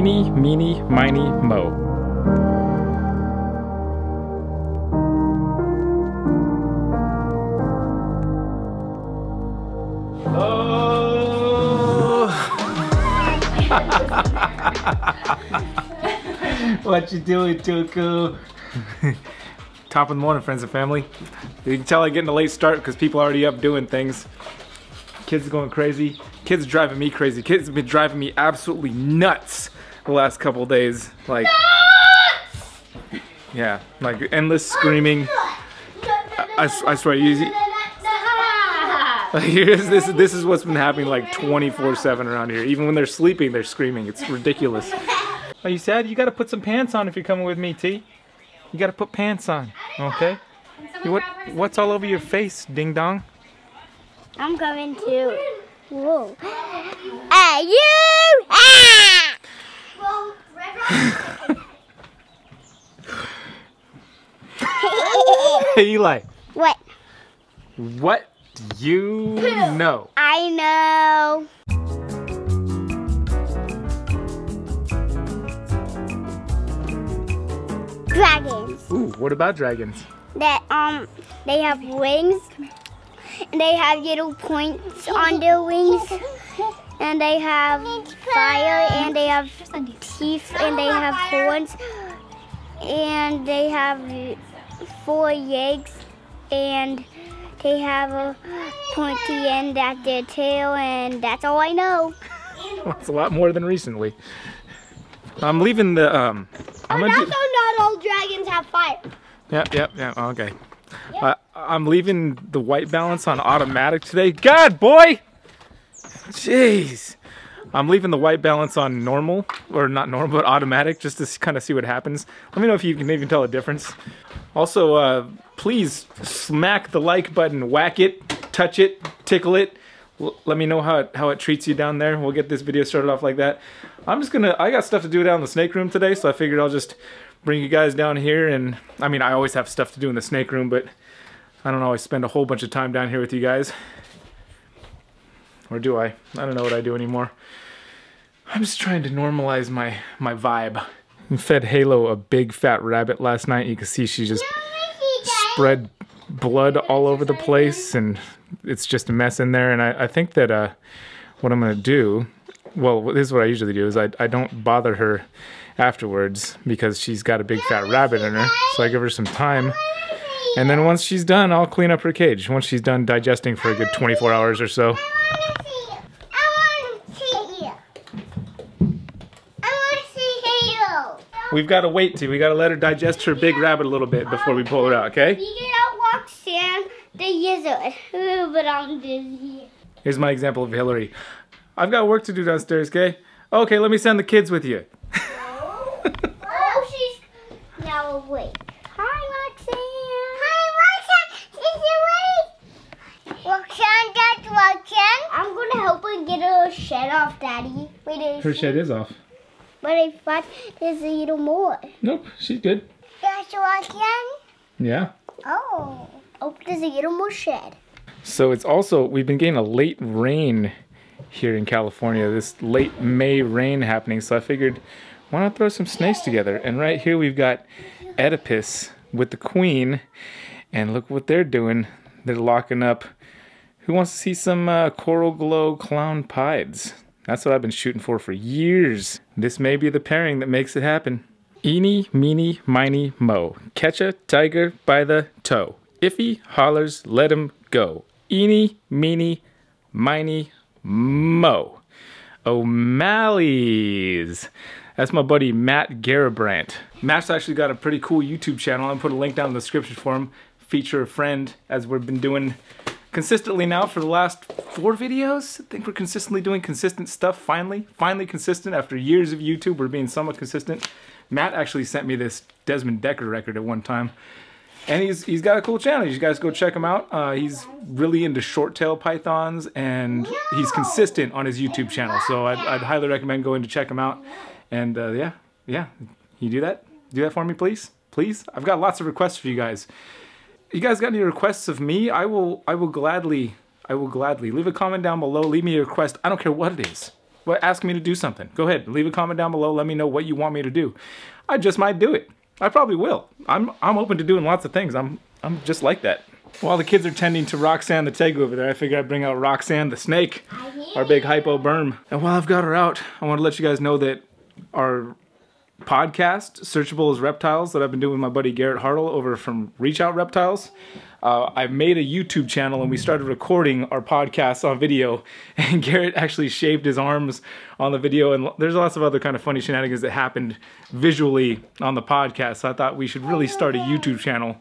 Eeny, meeny, miny, mo. Oh! what you doing, Tuku? Top of the morning, friends and family. You can tell I'm getting a late start because people are already up doing things. Kids are going crazy. Kids are driving me crazy. Kids have been driving me absolutely nuts the last couple days. Like, yeah, like endless screaming. I, I swear, you. Like this, This is what's been happening like 24/7 around here. Even when they're sleeping, they're screaming. It's ridiculous. Are you sad? You got to put some pants on if you're coming with me, T. You got to put pants on, okay? What? What's all over your face, ding dong? I'm going to. Whoa. Hey, you! Ah! Hey, Eli. what? What do you know? I know. Dragons. Ooh, what about dragons? That um, they have wings. And they have little points on their wings. And they have fire. And they have teeth. And they have horns. And they have four legs. And they have a pointy end at their tail. And that's all I know. That's a lot more than recently. I'm leaving the um. I'm And also not all dragons have fire. yep, yep, yep. Okay. Uh, I'm leaving the white balance on automatic today. God, boy. Jeez. I'm leaving the white balance on normal, or not normal, but automatic, just to kind of see what happens. Let me know if you can even tell a difference. Also, uh, please smack the like button, whack it, touch it, tickle it. L- let me know how it, how it treats you down there. We'll get this video started off like that. I'm just gonna, I got stuff to do down in the snake room today, so I figured I'll just bring you guys down here. And I mean, I always have stuff to do in the snake room, but I don't always spend a whole bunch of time down here with you guys. Or do I? I don't know what I do anymore. I'm just trying to normalize my my vibe. Fed Halo a big fat rabbit last night. You can see she just spread blood all over the place and it's just a mess in there. And I, I think that uh, what I'm gonna do, well, this is what I usually do, is I, I don't bother her afterwards because she's got a big fat rabbit in her. So I give her some time. And then once she's done, I'll clean up her cage. Once she's done digesting for a good 24 hours or so. I wanna see you. I wanna see you. I wanna see Halo. We've got to wait to. We got to let her digest her big rabbit a little bit before we pull her out, okay? We get out walk Sam the lizard. but I'm dizzy. Here's my example of Hillary. I've got work to do downstairs, okay? Okay, let me send the kids with you. oh, she's now awake. Hi, Roxanne. Hi, Roxanne. Is you awake? Roxanne, that's Roxanne. Help her get her shed off, Daddy. Wait, is Her she- shed is off. But I thought there's a little more. Nope, she's good. That's Roxanne. Yeah. Oh. Oh, there's a little more shed. So it's also, we've been getting a late rain here in California, this late May rain happening. So I figured, why not throw some snakes together? And right here we've got Oedipus with the queen. And look what they're doing. They're locking up. Who wants to see some uh, coral glow clown pieds? That's what I've been shooting for for years. This may be the pairing that makes it happen. Eeny, meeny, miny, mo. Catch a tiger by the toe. If he hollers, let him go. Eeny, meeny, miny, mo. O'Malley's. That's my buddy Matt Garabrandt. Matt's actually got a pretty cool YouTube channel. I'll put a link down in the description for him. Feature a friend, as we've been doing consistently now for the last four videos. I think we're consistently doing consistent stuff finally. Finally consistent after years of YouTube. We're being somewhat consistent. Matt actually sent me this Desmond Dekker record at one time. And he's he's got a cool channel. You guys go check him out. Uh, he's really into short tail pythons and he's consistent on his YouTube channel. So I'd, I'd highly recommend going to check him out. And uh, yeah, yeah, you do that? Do that for me, please? Please? I've got lots of requests for you guys. You guys got any requests of me? I will I will gladly I will gladly leave a comment down below. Leave me a request. I don't care what it is. But ask me to do something. Go ahead, leave a comment down below. Let me know what you want me to do. I just might do it. I probably will. I'm I'm open to doing lots of things. I'm I'm just like that. While the kids are tending to Roxanne the tegu over there, I figured I'd bring out Roxanne the snake, our big hypo berm. And while I've got her out, I want to let you guys know that our podcast, Searchable as Reptiles, that I've been doing with my buddy Garrett Hartle over from Reach Out Reptiles. Uh, I made a YouTube channel and we started recording our podcast on video. And Garrett actually shaved his arms on the video. And there's lots of other kind of funny shenanigans that happened visually on the podcast. So I thought we should really start a YouTube channel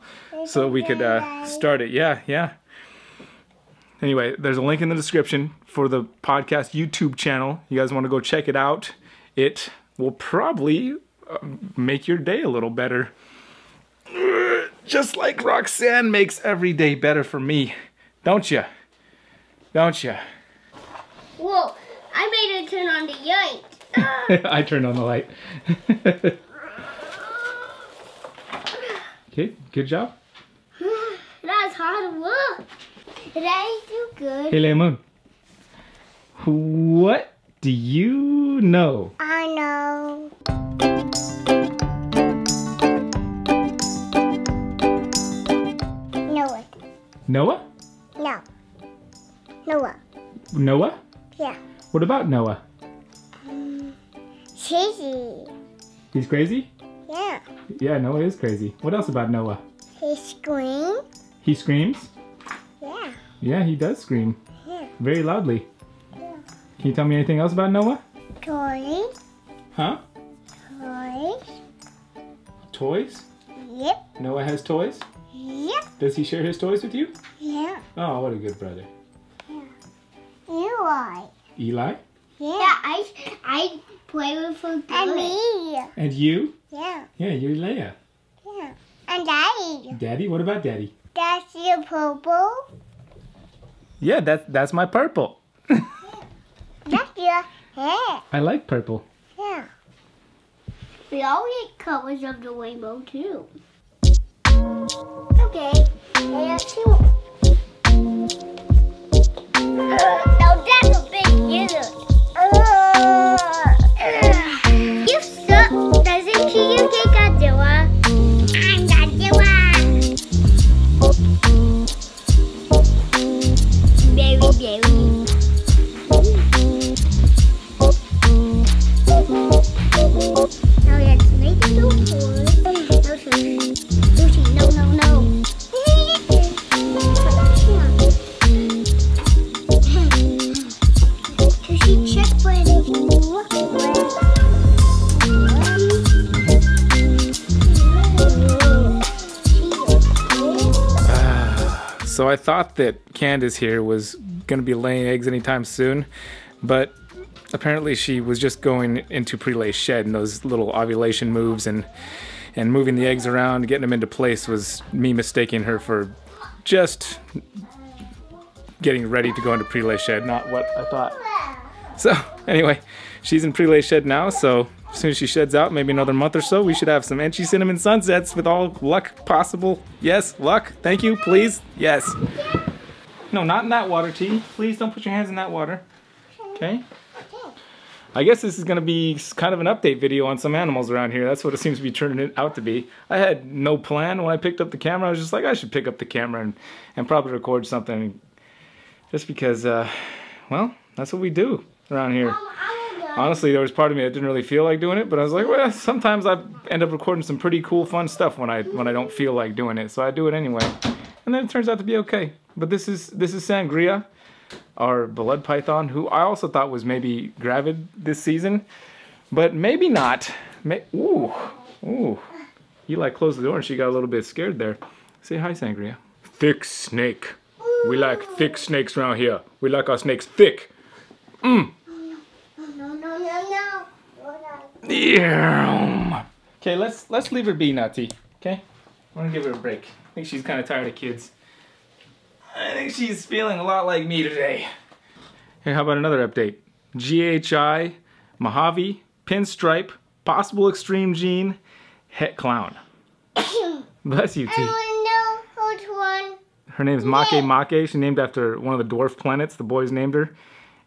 so we could uh, start it. Yeah, yeah. Anyway, there's a link in the description for the podcast YouTube channel. You guys want to go check it out. It will probably Uh, make your day a little better. Just like Roxanne makes every day better for me. Don't you? Don't you? Whoa, I made it turn on the light. I turned on the light. okay, good job. That's hard work. Did I do good? Hey, Lemon. What do you know? I know. Noah? No. Noah. Noah? Yeah. What about Noah? Um, Cheesy. He's crazy? Yeah. Yeah, Noah is crazy. What else about Noah? He screams. He screams? Yeah. Yeah, he does scream. Yeah. Very loudly. Yeah. Can you tell me anything else about Noah? Toys. Huh? Toys. Toys? Yep. Noah has toys? Yep. Does he share his toys with you? Yeah. Oh, what a good brother. You are. Eli? Yeah. I I play with for good. And me. And you? Yeah. Yeah, you're Leia. Yeah. And Daddy. Daddy? What about Daddy? That's your purple. Yeah, that, that's my purple. That's your hair. I like purple. Yeah. We all get colors of the rainbow too. Okay. Yeah, two. That Candace here was going to be laying eggs anytime soon, but apparently she was just going into pre-lay shed and those little ovulation moves and and moving the eggs around, getting them into place was me mistaking her for just getting ready to go into pre-lay shed, not what I thought. So anyway, she's in pre-lay shed now, so as soon as she sheds out, maybe another month or so, we should have some Enchi cinnamon sunsets with all luck possible. Yes, luck. Thank you, please. Yes. No, not in that water, T. Please don't put your hands in that water. Okay? I guess this is going to be kind of an update video on some animals around here. That's what it seems to be turning it out to be. I had no plan when I picked up the camera. I was just like, I should pick up the camera and, and probably record something. Just because, uh, well, that's what we do around here. Honestly, there was part of me that didn't really feel like doing it, but I was like, well, sometimes I end up recording some pretty cool, fun stuff when I when I don't feel like doing it, so I do it anyway, and then it turns out to be okay. But this is this is Sangria, our blood python, who I also thought was maybe gravid this season, but maybe not. May ooh, ooh. Eli closed the door and she got a little bit scared there. Say hi, Sangria. Thick snake. We like thick snakes around here. We like our snakes thick. Mmm. No, no, no, no. Yeah. Okay, let's let's leave her be nutty. Okay, I'm gonna give her a break. I think she's kind of tired of kids. I think she's feeling a lot like me today. Hey, how about another update? GHI, Mojave, Pinstripe, Possible Extreme Gene, Het Clown. Bless you, T. I want to know which one. Her name's Make Make. She named after one of the dwarf planets. The boys named her.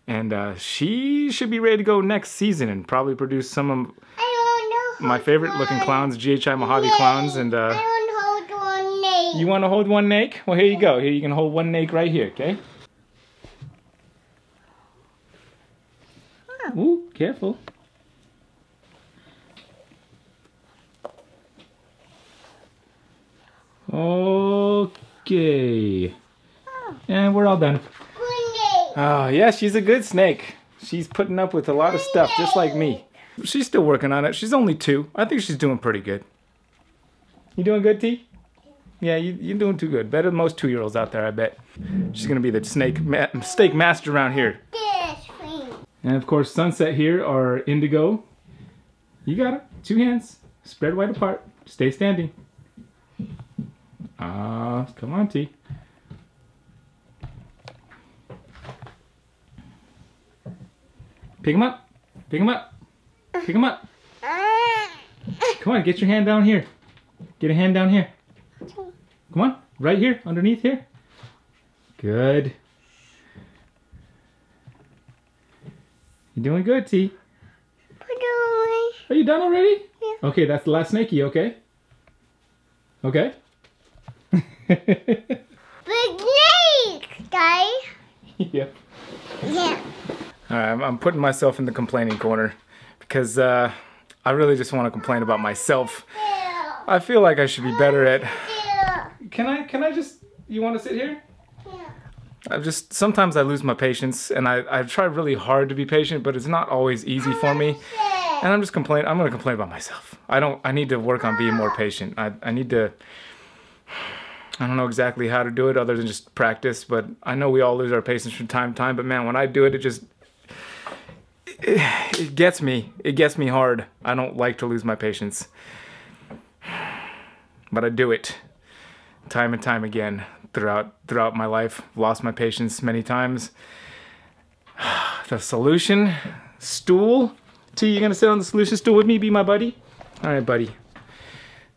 and uh, she should be ready to go next season and probably produce some of I my favorite looking clowns, GHI Mojave clowns, and uh, want to hold one you want to hold one Nake? Well, here you go. Here you can hold one Nake right here, okay? Ooh, careful. Okay. And we're all done. One. Oh, yeah, she's a good snake. She's putting up with a lot of stuff, just like me. She's still working on it. She's only two. I think she's doing pretty good. You doing good, T? Yeah, you, you're doing too good. Better than most two-year-olds out there, I bet. She's gonna be the snake ma steak master around here. And of course, Sunset here are Indigo. You got it. Two hands. Spread wide apart. Stay standing. Ah, come on, T. Pick him up. Pick him up. Pick him up. Come on, get your hand down here. Get a hand down here. Come on, right here, underneath here. Good. You're doing good, T. Put away. Are you done already? Yeah. Okay, that's the last snaky, okay? Okay? Big snake, guys. yep. Yeah. Alright, I'm, I'm putting myself in the complaining corner because uh, I really just want to complain about myself. I feel like I should be better at. Can I? Can I just? You want to sit here? Yeah. I just sometimes I lose my patience, and I I try really hard to be patient, but it's not always easy for me. And I'm just complaining. I'm gonna complain about myself. I don't. I need to work on being more patient. I I need to. I don't know exactly how to do it other than just practice, but I know we all lose our patience from time to time. But man, when I do it, it just it, it gets me. It gets me hard. I don't like to lose my patience, but I do it time and time again throughout throughout my life. Lost my patience many times. The solution, stool. T, you gonna sit on the solution stool with me? Be my buddy. All right, buddy.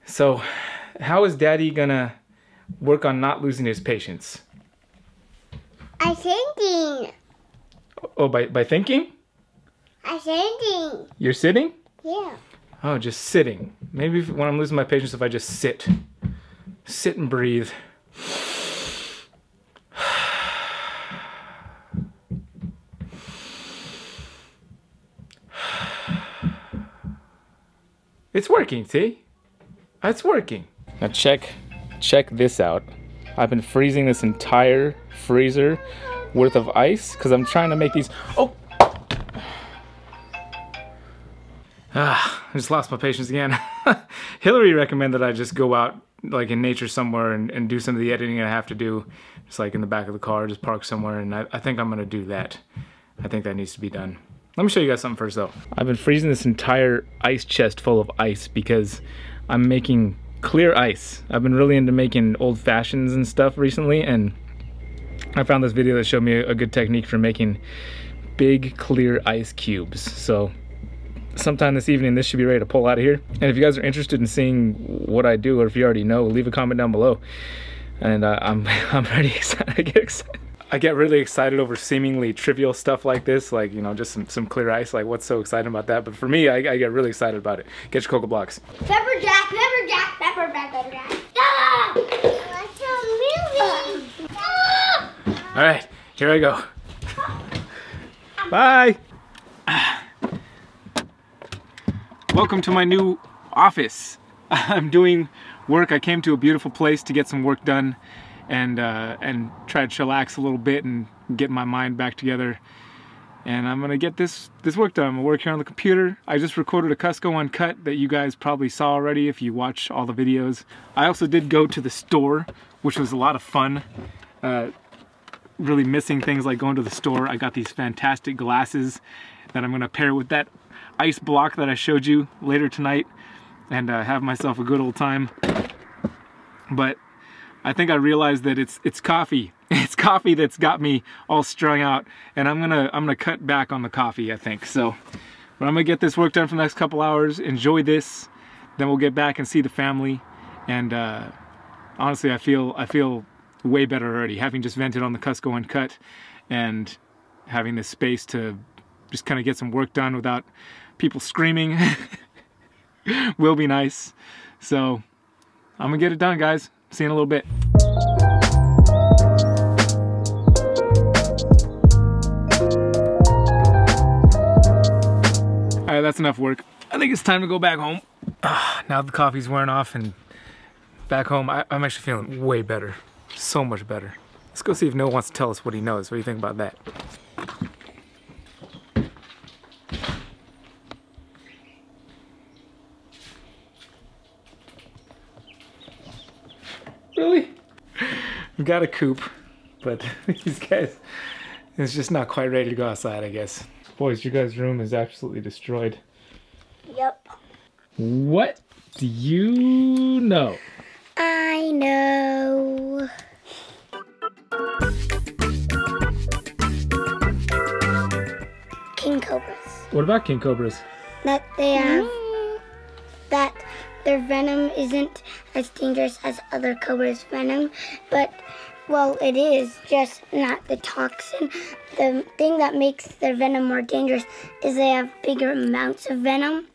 So, how is Daddy gonna work on not losing his patience? I thinking. Oh, by by thinking? I thinking. You're sitting? Yeah. Oh, just sitting. Maybe if, when I'm losing my patience, if I just sit, sit and breathe. It's working, see? It's working. Now check, check this out. I've been freezing this entire freezer worth of ice because I'm trying to make these. Oh, Ah, I just lost my patience again. Hillary recommended I just go out like in nature somewhere and, and do some of the editing I have to do. Just like in the back of the car, just park somewhere and I, I think I'm gonna do that. I think that needs to be done. Let me show you guys something first though. I've been freezing this entire ice chest full of ice because I'm making clear ice. I've been really into making old fashions and stuff recently and I found this video that showed me a good technique for making big clear ice cubes. So sometime this evening this should be ready to pull out of here and if you guys are interested in seeing what I do or if you already know leave a comment down below and uh, I'm I'm pretty excited I get excited I get really excited over seemingly trivial stuff like this like you know just some, some clear ice like what's so exciting about that but for me I, I get really excited about it get your cocoa blocks Pepper jack, pepper jack, pepper jack, pepper jack. Ah! What's a movie? Ah! all right here I go bye welcome to my new office. I'm doing work. I came to a beautiful place to get some work done and uh, and try to chillax a little bit and get my mind back together. And I'm gonna get this this work done. I'm gonna work here on the computer. I just recorded a Kusko Uncut that you guys probably saw already if you watch all the videos. I also did go to the store, which was a lot of fun. Uh, really missing things like going to the store. I got these fantastic glasses that I'm gonna pair with that ice block that I showed you later tonight and uh, have myself a good old time. But I think I realized that it's it's coffee. It's coffee that's got me all strung out, and I'm gonna I'm gonna cut back on the coffee. I think so. But I'm gonna get this work done for the next couple hours. Enjoy this, then we'll get back and see the family. And uh, honestly, I feel I feel way better already, having just vented on the Kusko Uncut, and having this space to just kind of get some work done without people screaming will be nice. So I'm gonna get it done, guys. See you in a little bit. All right, that's enough work. I think it's time to go back home. Ah, now the coffee's wearing off and back home, I, I'm actually feeling way better. So much better. Let's go see if Noah wants to tell us what he knows. What do you think about that? We got a coop, but these guys, it's just not quite ready to go outside, I guess. Boys, your guys' room is absolutely destroyed. Yep. What do you know? I know. King cobras. What about king cobras? That they have. Mm. That their venom isn't as dangerous as other cobras' venom, but well, it is just not the toxin. The thing that makes their venom more dangerous is they have bigger amounts of venom.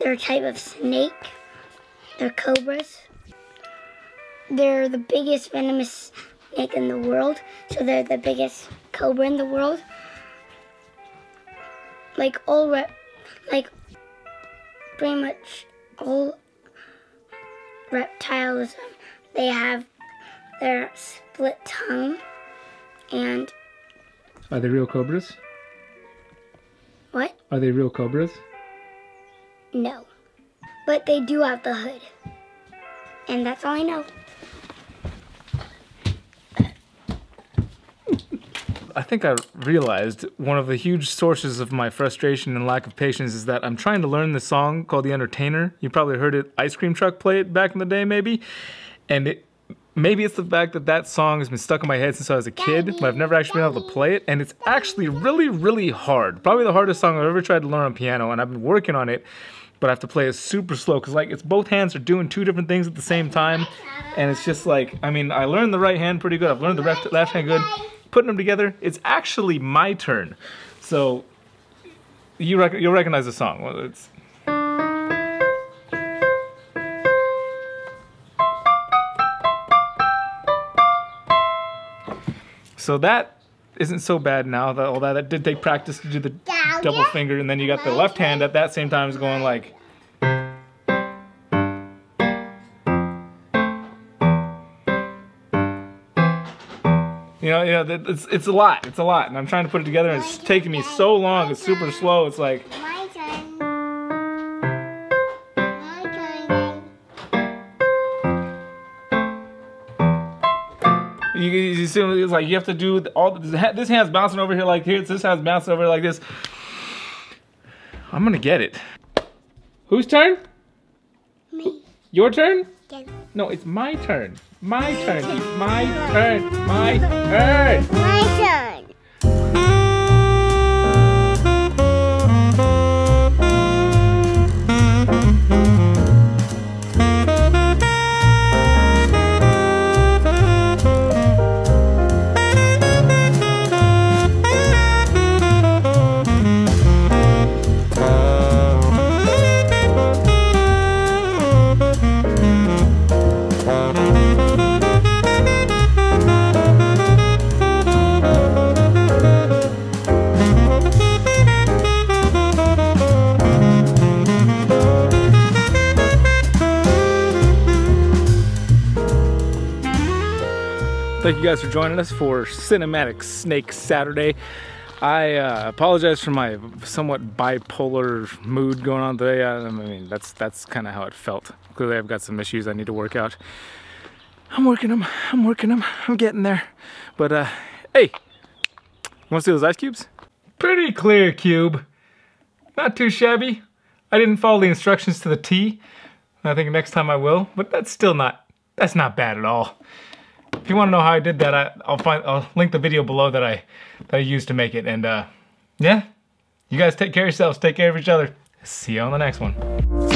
They're a type of snake. They're cobras. They're the biggest venomous snake in the world, so they're the biggest cobra in the world. Like all like pretty much all reptiles, they have their split tongue and Are they real cobras? what? Are they real cobras? No. But they do have the hood. And that's all I know. I think I realized one of the huge sources of my frustration and lack of patience is that I'm trying to learn this song called The Entertainer. You probably heard it, Ice Cream Truck play it back in the day, maybe. And it, maybe it's the fact that that song has been stuck in my head since I was a kid, but I've never actually been able to play it. And it's actually really, really hard. Probably the hardest song I've ever tried to learn on piano, and I've been working on it. But I have to play it super slow because, like, it's both hands are doing two different things at the same time, and it's just like, I mean, I learned the right hand pretty good. I've learned the left, left hand good putting them together, it's actually my turn. So you rec- you'll recognize the song. Well, it's so that isn't so bad now. That all that that did take practice to do the double finger, and then you got the left hand at that same time is going like. You know, you know, it's it's a lot. It's a lot, and I'm trying to put it together, and it's taking me so long. It's super slow. It's like My turn. My turn. you, you see, it's like you have to do all the this hand's bouncing over here like this. This hand's bouncing over here like this. I'm gonna get it. Whose turn? Me. Your turn? Yes. No, it's my turn. My turn. It's my turn. My turn. My turn. Guys for joining us for Cinematic Snake Saturday. I uh, apologize for my somewhat bipolar mood going on today. I, I mean, that's that's kind of how it felt. Clearly, I've got some issues I need to work out. I'm working them. I'm working them. I'm getting there. But uh, hey, want to see those ice cubes? Pretty clear cube. Not too shabby. I didn't follow the instructions to the T. I think next time I will, but that's still not. That's not bad at all. If you want to know how I did that, I, I'll find I'll link the video below that I that I used to make it. And uh, yeah, you guys take care of yourselves. Take care of each other. See you on the next one.